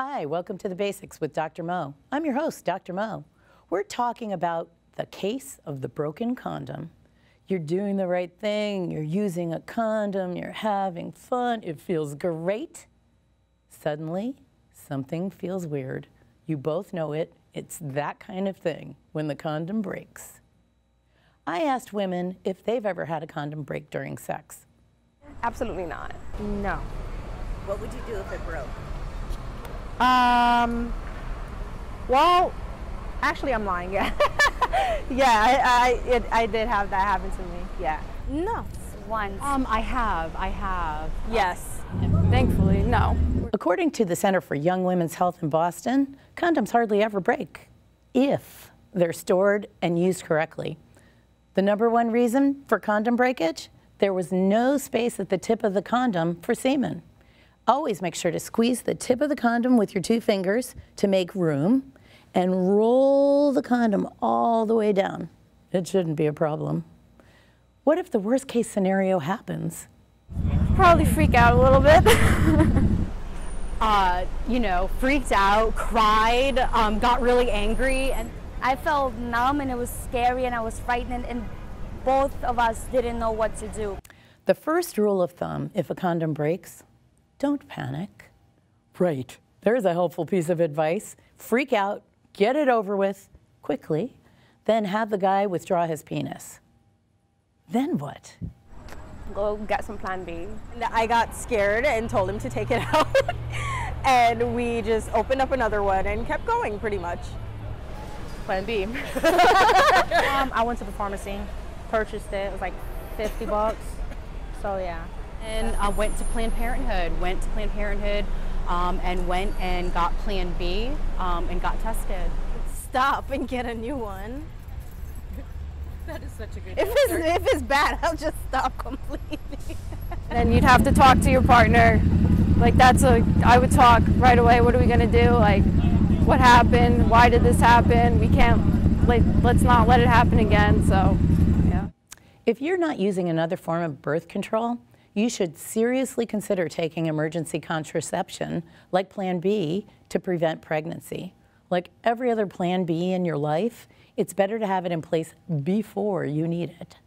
Hi, welcome to the Basics with Dr. Mo. I'm your host, Dr. Mo. We're talking about the case of the broken condom. You're doing the right thing, you're using a condom, you're having fun, it feels great. Suddenly, something feels weird. You both know it. It's that kind of thing when the condom breaks. I asked women if they've ever had a condom break during sex. Absolutely not. No. What would you do if it broke? Um. Well, actually, I'm lying. Yeah. yeah, I, I, it, I did have that happen to me. Yeah. No. Once. Um, I have, I have. Yes. Thankfully, no. According to the Center for Young Women's Health in Boston, condoms hardly ever break if they're stored and used correctly. The number one reason for condom breakage? There was no space at the tip of the condom for semen. Always make sure to squeeze the tip of the condom with your two fingers to make room and roll the condom all the way down. It shouldn't be a problem. What if the worst case scenario happens? Probably freak out a little bit. Uh, you know, freaked out, cried, um, got really angry, and I felt numb and it was scary and I was frightened and both of us didn't know what to do. The first rule of thumb if a condom breaks, don't panic. Right, there's a helpful piece of advice. Freak out, get it over with quickly, then have the guy withdraw his penis. Then what? Go get some plan B. And I got scared and told him to take it out. and we just opened up another one and kept going pretty much. Plan B. um, I went to the pharmacy, purchased it. It was like 50 bucks. So yeah. And I went to Planned Parenthood, went to Planned Parenthood, um, and went and got Plan B um, and got tested. Stop and get a new one. That is such a good If it's, if it's bad, I'll just stop completely. then you'd have to talk to your partner. Like that's a, I would talk right away. What are we gonna do? Like, what happened? Why did this happen? We can't, like, let's not let it happen again. So, yeah. If you're not using another form of birth control, you should seriously consider taking emergency contraception like Plan B to prevent pregnancy. Like every other Plan B in your life, it's better to have it in place before you need it.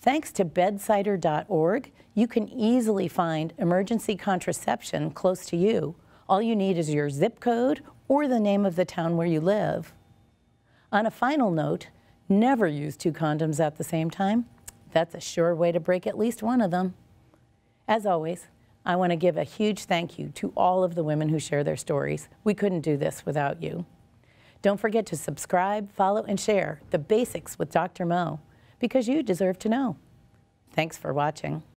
Thanks to bedsider.org, you can easily find emergency contraception close to you. All you need is your zip code or the name of the town where you live. On a final note, never use two condoms at the same time. That's a sure way to break at least one of them. As always, I want to give a huge thank you to all of the women who share their stories. We couldn't do this without you. Don't forget to subscribe, follow, and share the basics with Dr. Mo because you deserve to know. Thanks for watching.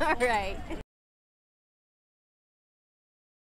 All right.